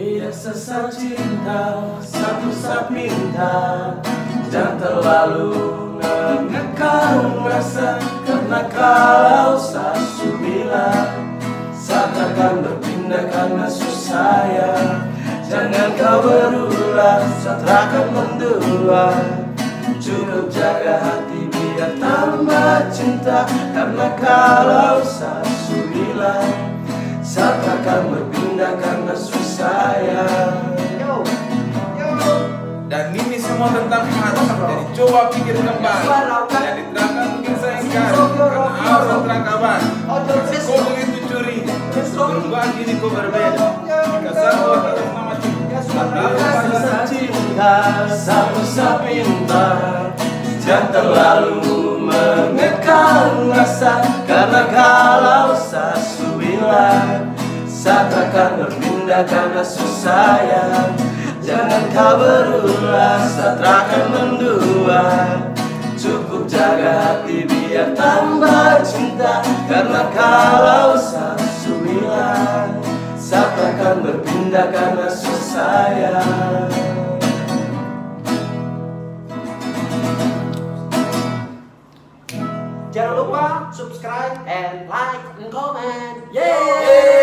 Biasa saja cinta, satu sapinta Jangan terlalu mengekang rasa. Karena kalau sasu bilang Saat akan berpindah karena susah ya. Jangan kau berulah, saat akan mendua. Cukup jaga hati biar tambah cinta. Karena kalau sasu bilang Saat akan berpindah karena susah semua tentang hati Jadi coba pikir kembali. Yang diterangkan mungkin sayang sekali Karena harus terang kabar Kau begitu curi Berubah kini kau berbeda. Jika satu atas nama cinta Biasa cinta, satu sapinta Jangan terlalu mengekang rasa Karena kalau sasu bilang Saat akan berpindah karena susah ya Jangan kau berulah saat akan mendua. Cukup jaga hati biar tambah cinta. Karena kalau sasu bilang Saat akan berpindah karena susah ya? Jangan lupa subscribe and like and comment. Yeay